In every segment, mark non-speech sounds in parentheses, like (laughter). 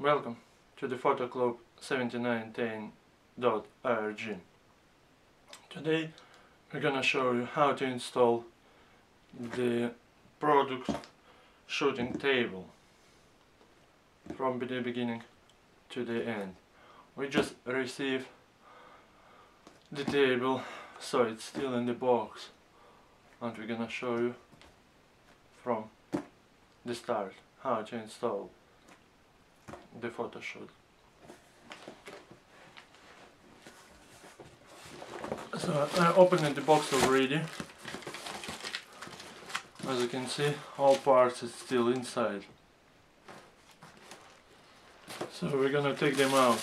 Welcome to the Photoclub 7910.org. Today we're gonna show you how to install the product shooting table from the beginning to the end. We just received the table so it's still in the box and we're gonna show you from the start how to install the photo shoot. So I opened the box already. As you can see, all parts is still inside. So we're gonna take them out.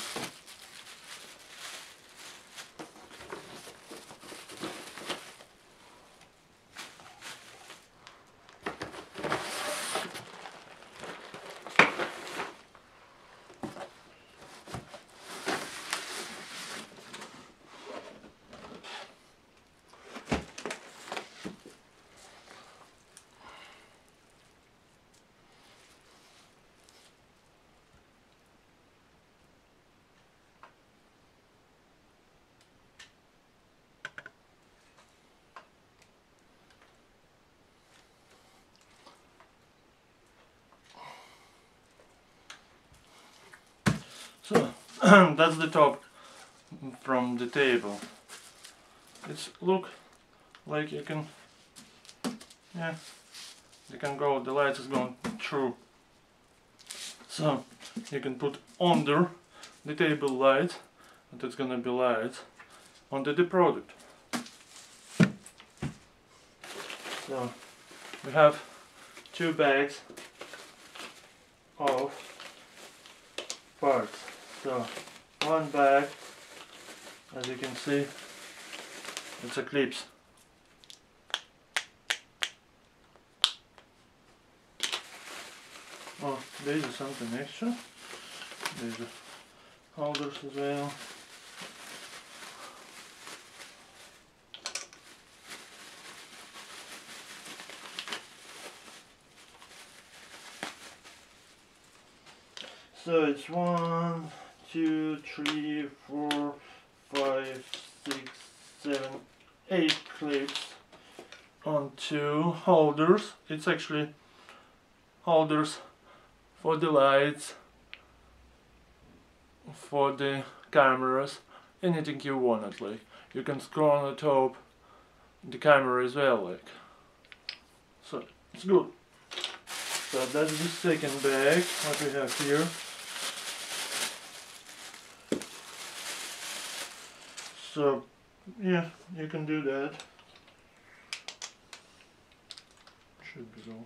So (clears throat) that's the top from the table. It's look like you can yeah you can go the light is going through. So you can put under the table light and it's gonna be light under the product. So we have two bags of parts so one bag. As you can see it's a clips oh these are something extra. There's holders as well. So it's one, two, three, four, five, six, seven, eight clips on two holders. It's actually holders for the lights, for the cameras, anything you want like. You can scroll on the top the camera as well like. So it's good. So that's the second bag what we have here. So, yeah, you can do that. Should be all.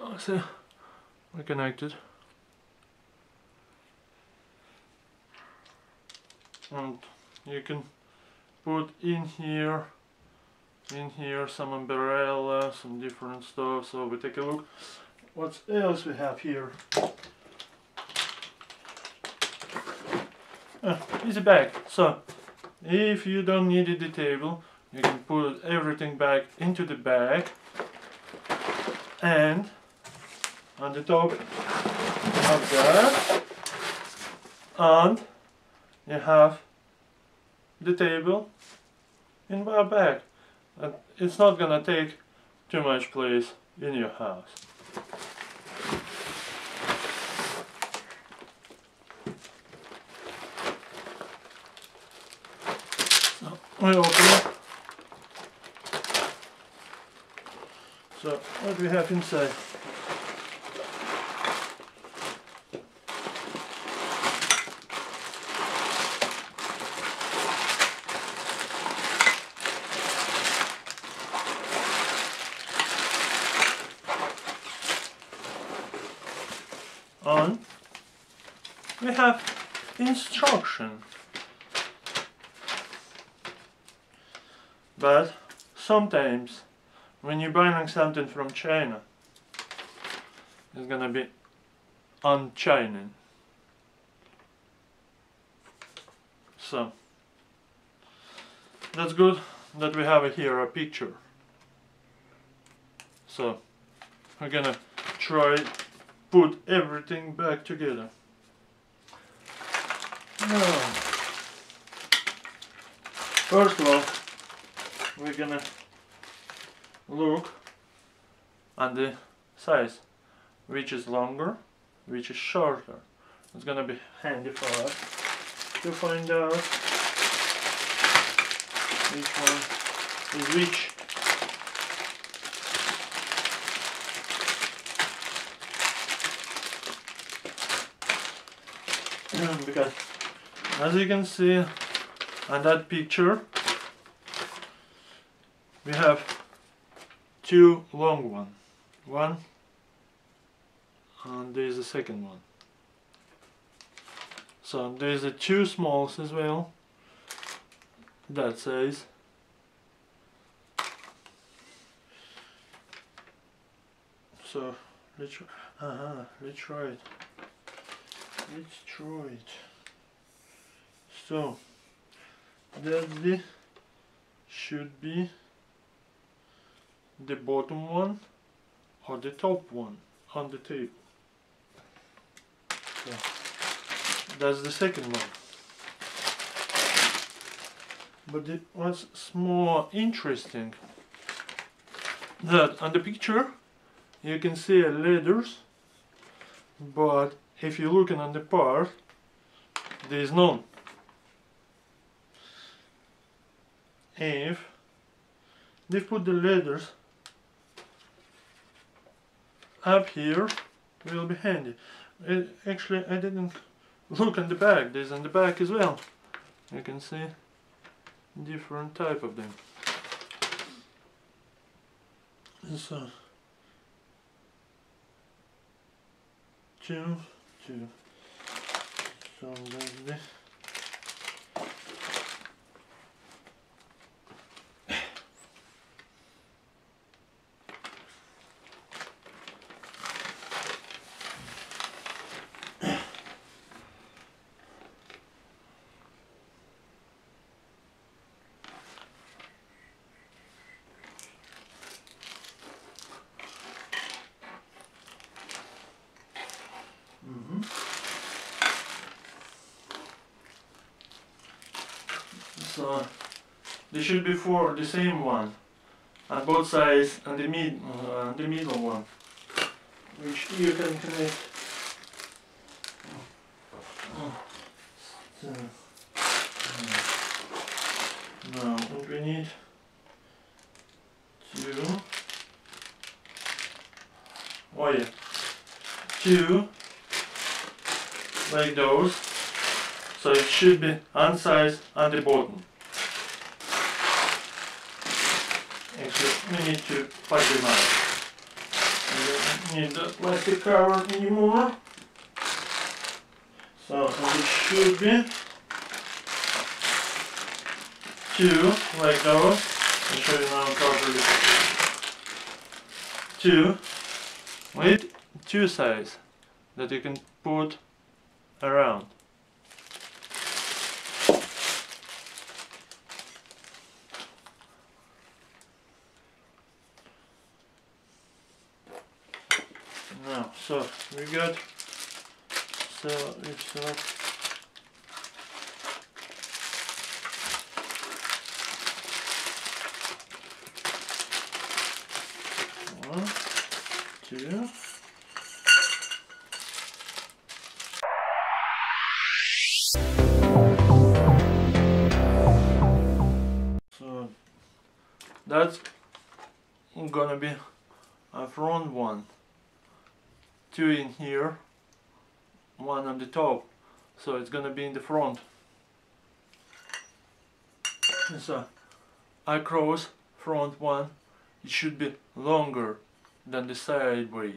Oh, so we're connected. And you can put in here, in here some umbrella, some different stuff. So we take a look. What else we have here? (laughs) uh, it's a bag. So if you don't need the table you can put everything back into the bag and on the top of that and you have the table in my bag. And it's not gonna take too much place in your house So what do we have inside? On. We have instruction But sometimes when you're buying something from China, it's gonna be unchining. So that's good that we have here a picture. So we're gonna try put everything back together. Now, first of all, we're gonna look at the size, which is longer, which is shorter. It's gonna be handy for us to find out which one is which. (clears throat) because as you can see on that picture we have two long one. One and there is a second one. So there's a two smalls as well. That says so let's uh -huh, let's try it. Let's try it. So that should be the bottom one or the top one on the table? So that's the second one. But it was more interesting that on the picture you can see a leathers but if you're looking on the part there is none. If they put the leathers up here will be handy. It, actually I didn't look on the back. There's on the back as well. You can see different type of them. So two two. So this So they should be four, the same one, on both sides, and the mid, uh, the middle one, which you can connect. So, now what we need two. Oh yeah, two like those. So it should be on size on the bottom. Actually, we need to pack them out. We don't need the plastic cover anymore. So it should be two like those. I'll show you now properly. Two with two size that you can put around. Now, so we got so it's uh, top. So it's gonna be in the front. So I cross front one, it should be longer than the side way.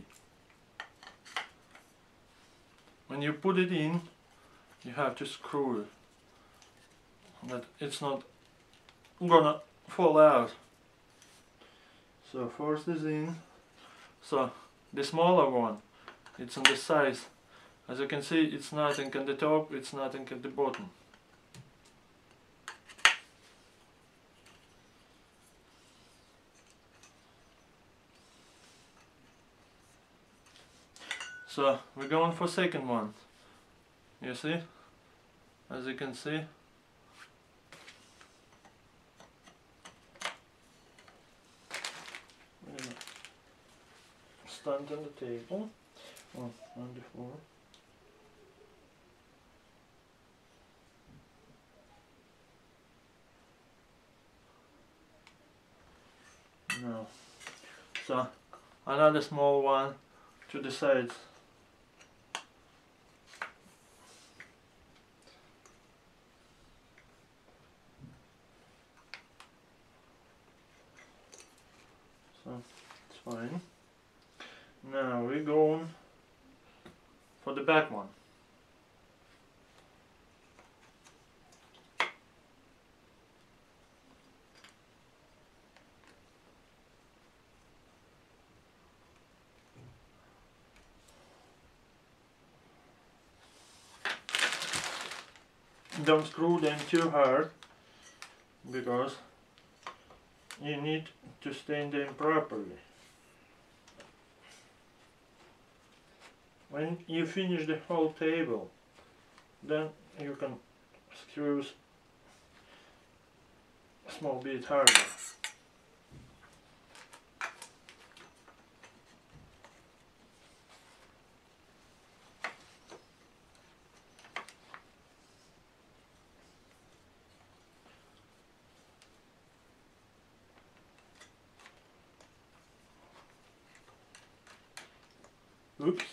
When you put it in, you have to screw it. That it's not gonna fall out. So first is in. So the smaller one, it's on the size. As you can see, it's nothing at the top, it's nothing at the bottom. So we're going for second one. You see? As you can see. Stand on the table. Oh, on the So another small one to the sides. So it's fine. Now we're going for the back one. Don't screw them too hard because you need to stain them properly. When you finish the whole table, then you can screw small bit harder. Oops.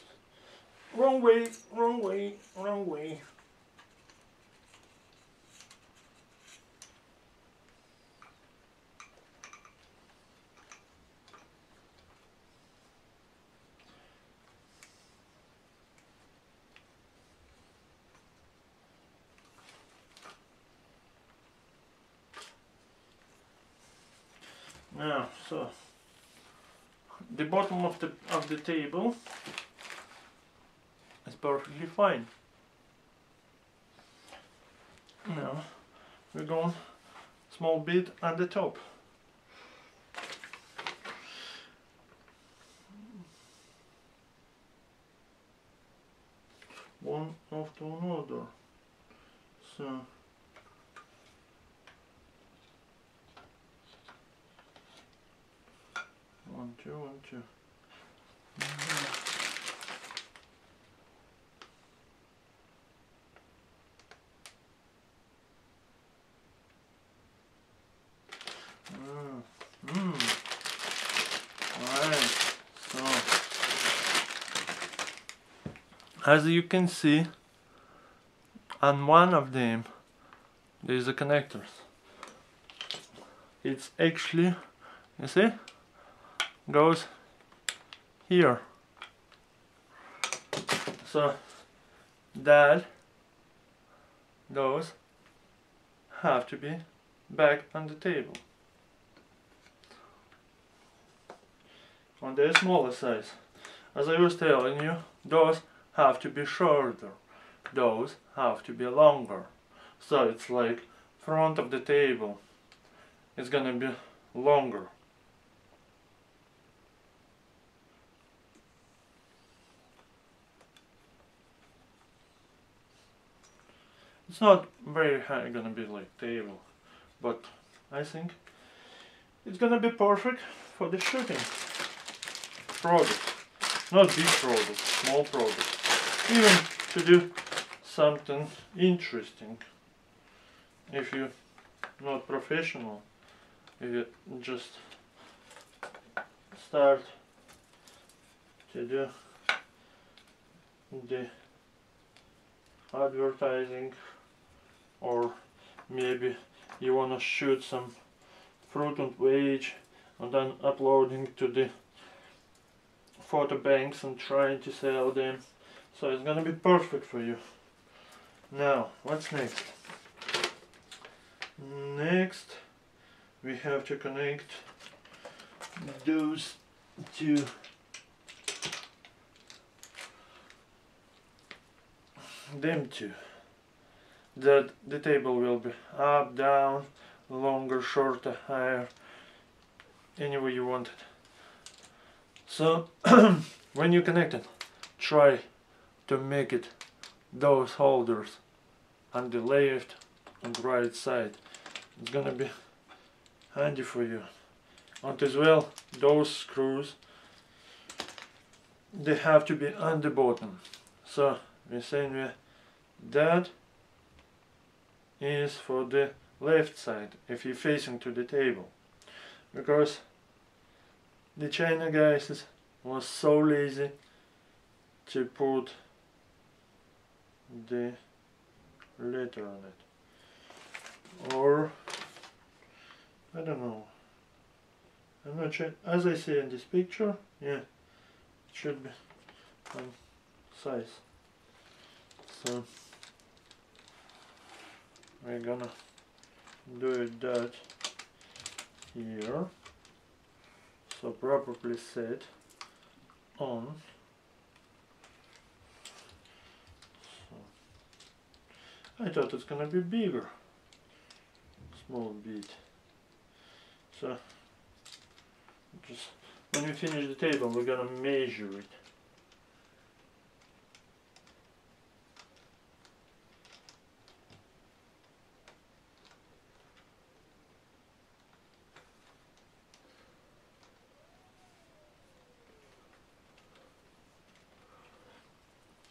Wrong way, wrong way, wrong way. Now, so the bottom of the of the table perfectly fine. Now we're going small bit at the top. One after another. So one, two, one, two. Mm. Mm. Alright, so as you can see on one of them there is a connector. It's actually you see goes here. So that those have to be back on the table. On the smaller size. As I was telling you those have to be shorter those have to be longer so it's like front of the table is gonna be longer It's not very high gonna be like table, but I think it's gonna be perfect for the shooting product. Not big product, small product. Even to do something interesting. If you're not professional, if you just start to do the advertising or maybe you want to shoot some fruit and veg and then uploading to the photo banks and trying to sell them so it's gonna be perfect for you. Now what's next? Next we have to connect those two. Them two. That the table will be up, down, longer, shorter, higher, any way you want it. So (clears throat) when you connect it, try to make it those holders on the left and right side. It's gonna be handy for you. And as well those screws they have to be on the bottom. So we're saying that is for the left side if you're facing to the table. Because the China guys was so lazy to put the letter on it. Or I don't know. I'm not sure. As I see in this picture yeah it should be on size. So we're gonna do it that here. So properly set on I thought it's gonna be bigger. Small bit. So just when we finish the table we're gonna measure it.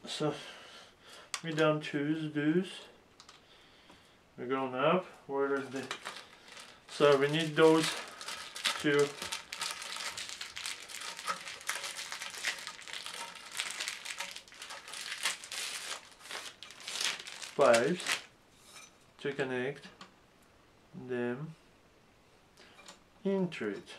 So we done choose those going up. Where is the so we need those two pipes to connect them into it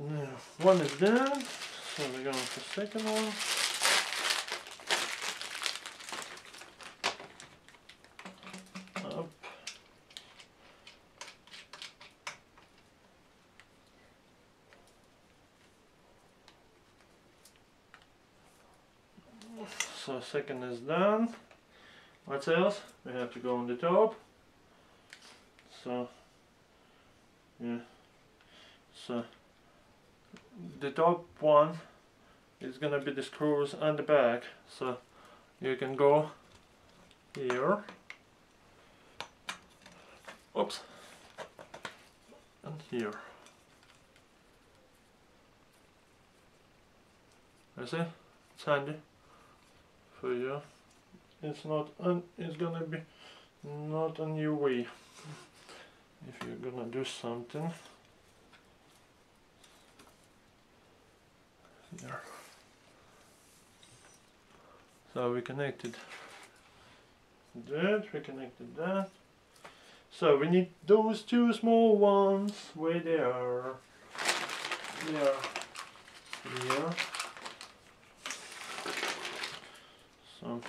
Now, one is done, so we're going for the second one. Up. So second is done. What else? We have to go on the top. So, yeah. So top one is gonna be the screws on the back. So you can go here. Oops. And here. I see? It's handy for you. It's not un it's gonna be not a new way. If you're gonna do something there. So we connected that, we connected that. So we need those two small ones where they are. They are here. So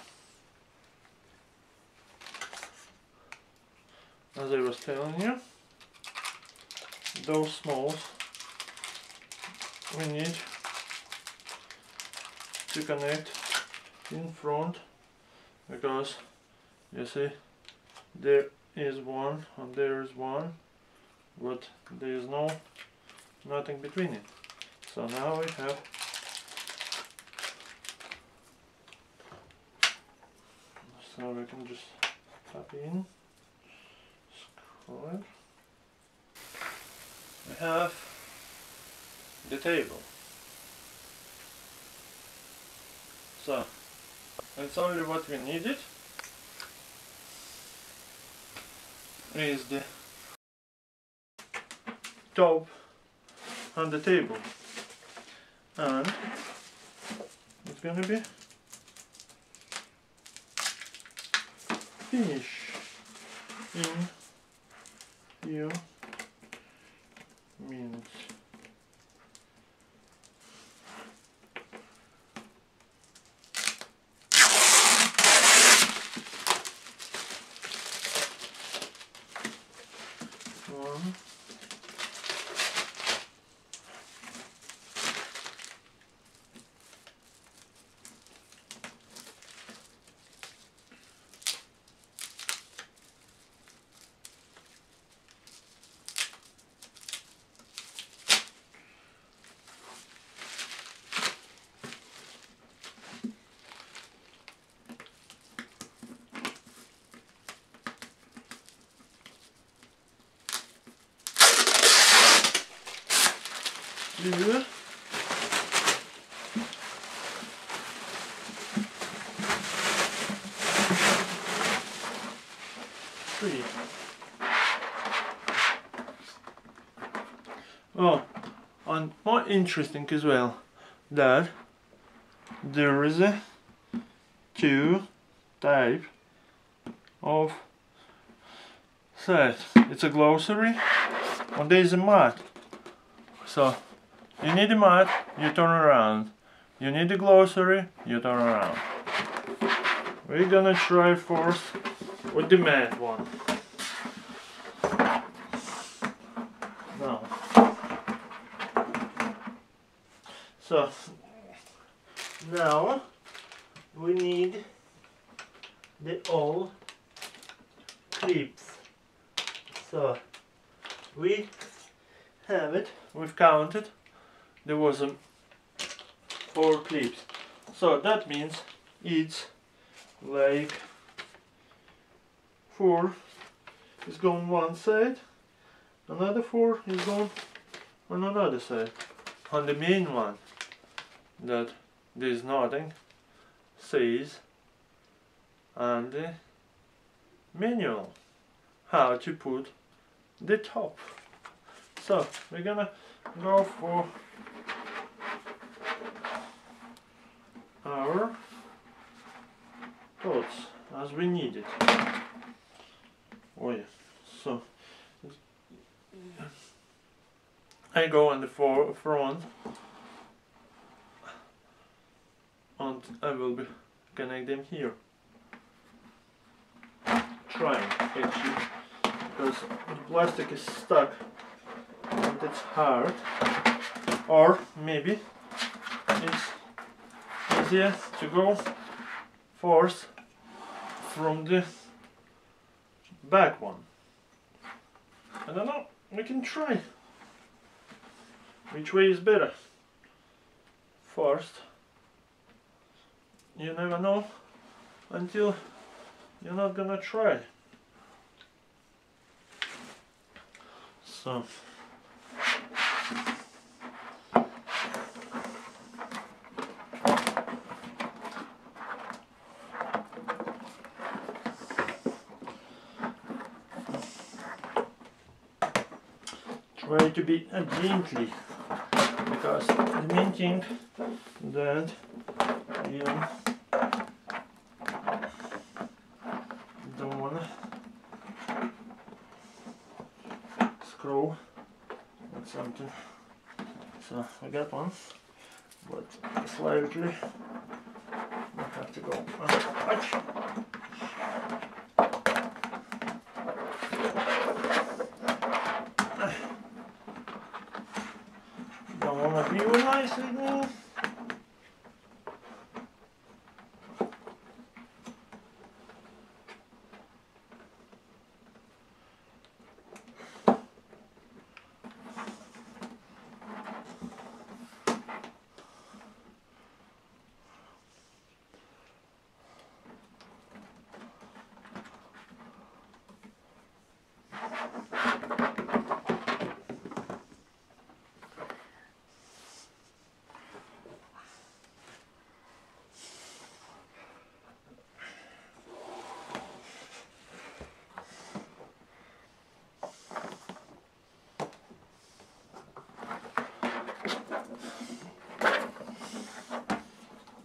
as I was telling you, those smalls we need to connect in front because you see there is one and there is one but there is no nothing between it. So now we have so we can just tap in it we have the table So, that's only what we needed. Is the top on the table. And it's gonna be finish in few minutes. one. Two, three. Oh, and more interesting as well that there is a two type of set. It's a glossary and there is a mat. So you need a mat, you turn around. You need a glossary, you turn around. We're gonna try first with the mat one. Now, so now we need the all clips. So we have it, we've counted, there was a four clips. So that means it's like four is going one side, another four is going on another side. On the main one that there's nothing says and the manual how to put the top. So we're gonna go for our thoughts as we need it. Oh yeah, so I go on the for front. And I will be connect them here. Trying actually because the plastic is stuck and it's hard. Or maybe it's easier to go force from this back one. I don't know, we can try which way is better. First, you never know until you're not gonna try. So try to be gently because the main thing that you don't wanna screw with something. So I got one but slightly I have to go. Uh, Don't wanna be nice with me.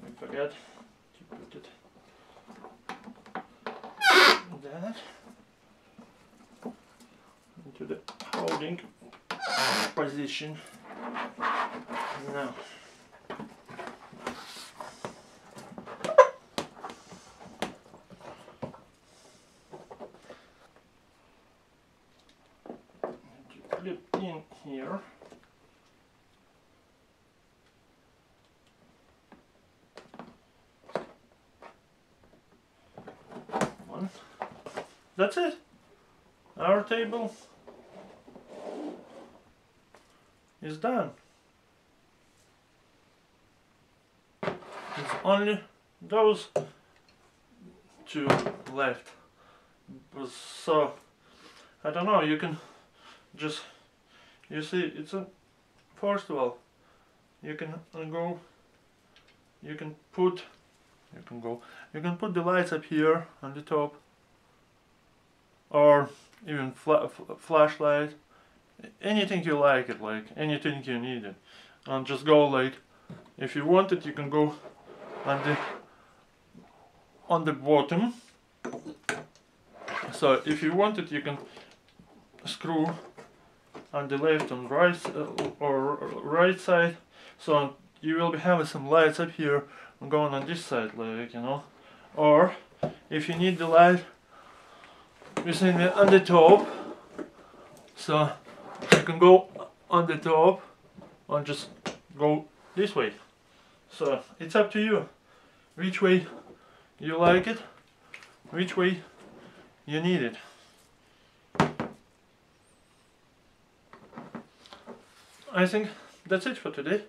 I forgot to put it that into the holding position. Now to clip in here. One. That's it. Our table is done. It's only those two left. So I don't know. You can just you see it's a first of all you can uh, go you can put you can go you can put the lights up here on the top or even fla flashlight anything you like it like anything you need it. And just go like if you want it you can go on the on the bottom. So if you want it you can screw on the left and right uh, or right side. So you will be having some lights up here going on this side like you know. Or if you need the light using it on the top. So you can go on the top and just go this way. So it's up to you which way you like it which way you need it. I think that's it for today